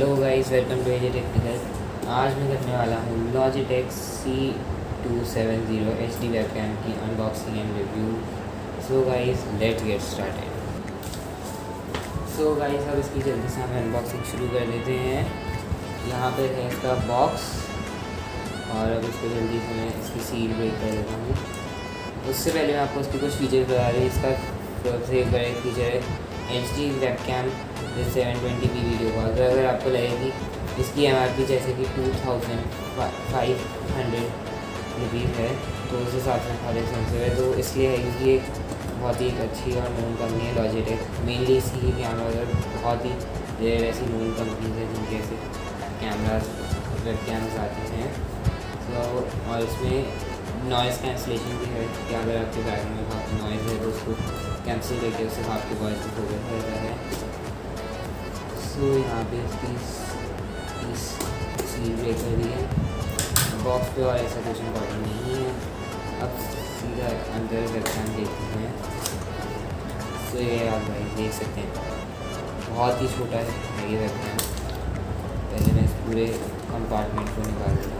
Hello guys welcome to AJ technical आज मैं करने वाला हूँ Logitech C two seven zero HD D web कैम की unboxing and review so guys let's get started so guys अब इसकी जल्दी से हम अनबॉक्सिंग शुरू कर देते हैं। यहाँ पर है इसका बॉक्स और अब इसको जल्दी से मैं इसकी सील ब्रेक कर देता हूँ। उससे पहले मैं आपको उसके कुछ फीचर बता रही इसका सबसे बड़ा फीचर है H D web cam seven twenty p video का अगर अगर आपको लगेगी, इसकी एम आर पी जैसे कि two thousand five hundred rupees है तो उस हिसाब से बहुत एक्सपेंसिव है। तो इसलिए है क्योंकि एक बहुत ही अच्छी और नोन कंपनी है लॉजिटेक मेनली इसकी कैमरा बहुत ही रेयर ऐसी नोन कंपनीज़ है जिनके ऐसे कैमराज वेब कैमराज आते हैं। तो और इसमें नॉइज़ कैंसलेशन भी है कि अगर आपके बैग में बहुत नॉइज़ है तो उसको कैंसिल करके उससे आपकी वॉइस को फोकस रहता है। सो यहाँ पे इसकी इस स्लीव ब्रेकर भी है। बॉक्स पे और ऐसा कुछ इम्पोर्टेंट नहीं है। अब सीधा अंदर वेबसाइट देखते हैं। सो ये आप भाई देख सकते हैं। बहुत ही छोटा है ये वेबकैम पहले मैं इस पूरे कंपार्टमेंट को निकाल देता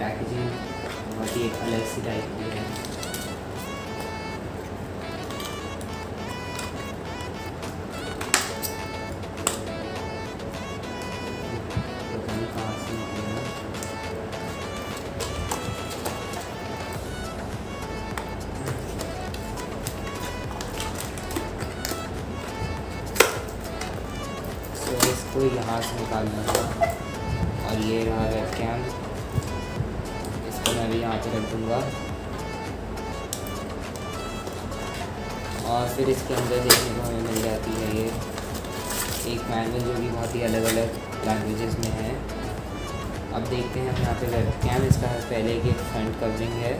पैकेजिंग बहुत ही अलग सी टाइप की है इसको यहाँ से निकालना था और ये रहा वेब कैम मैं भी यहाँ पे रख दूँगा। और फिर इसके अंदर देखने को हमें मिल जाती है ये। एक मैनुअल जो कि बहुत ही अलग अलग लैंग्वेजेस में है। अब देखते हैं हम यहाँ पे वेब कैम इसका पहले की फ्रंट कवरिंग है।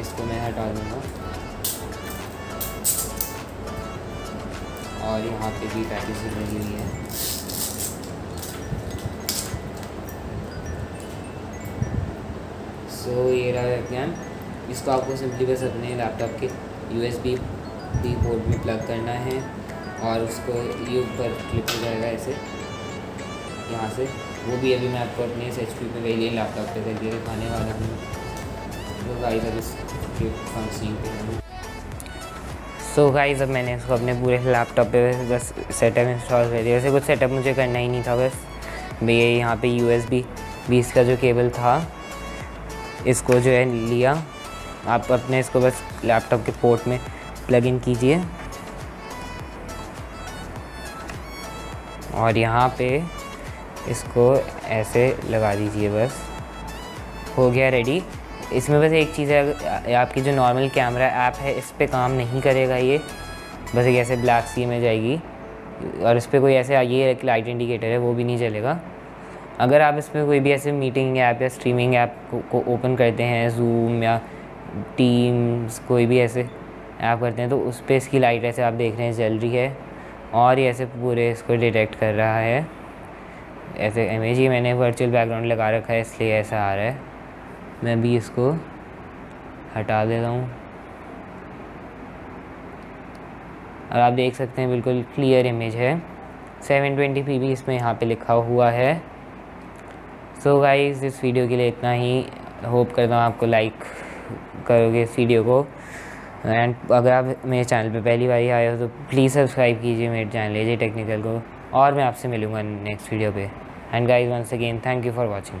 इसको मैं हटा दूँगा। और यहाँ पे भी पैकेजिंग लगी हुई है। सो ये रहा है वेबकैम इसको आपको सिंपली बस अपने लैपटॉप के यू एस बी पोर्ट में प्लग करना है और उसको ये ऊपर क्लिक हो जाएगा ऐसे। यहाँ से। वो भी अभी मैं आपको अपने एच पी पे वही लैपटॉप पे करके दिखाने वाला हूँ। तो गाइस अब फंक्शनिंग पे सो गाइस अब मैंने इसको अपने पूरे लैपटॉप पे बस सेटअप इंस्टॉल कर दिया। वैसे कुछ सेटअप मुझे करना ही नहीं था बस। भैया, यहाँ पे यू एस बी बीस का जो केबल था इसको जो है लिया। आप अपने इसको बस लैपटॉप के पोर्ट में प्लग इन कीजिए। और यहाँ पे इसको ऐसे लगा दीजिए बस। हो गया रेडी इसमें बस एक चीज़ है, आपकी जो नॉर्मल कैमरा ऐप है, इस पर काम नहीं करेगा ये। बस एक ऐसे ब्लैक सी में जाएगी। और इस पर कोई ऐसे ये लाइट इंडिकेटर है, वो भी नहीं चलेगा अगर आप इसमें कोई भी ऐसे मीटिंग ऐप या स्ट्रीमिंग ऐप को, को ओपन करते हैं जूम या टीम्स कोई भी ऐसे ऐप करते हैं तो उस पर इसकी लाइट ऐसे आप देख रहे हैं जल रही है और ये ऐसे पूरे इसको डिटेक्ट कर रहा है। ऐसे इमेज ही मैंने वर्चुअल बैकग्राउंड लगा रखा है इसलिए ऐसा आ रहा है। मैं भी इसको हटा देता हूँ। और आप देख सकते हैं बिल्कुल क्लियर इमेज है। 720p भी इसमें यहाँ पे लिखा हुआ है। सो गाइज़ इस वीडियो के लिए इतना ही। होप करता हूँ आपको लाइक करोगे इस वीडियो को। एंड अगर आप मेरे चैनल पे पहली बार ही आए हो तो प्लीज़ सब्सक्राइब कीजिए मेरे चैनल एजे टेक्निकल को। और मैं आपसे मिलूँगा नेक्स्ट वीडियो पे। And guys once again thank you for watching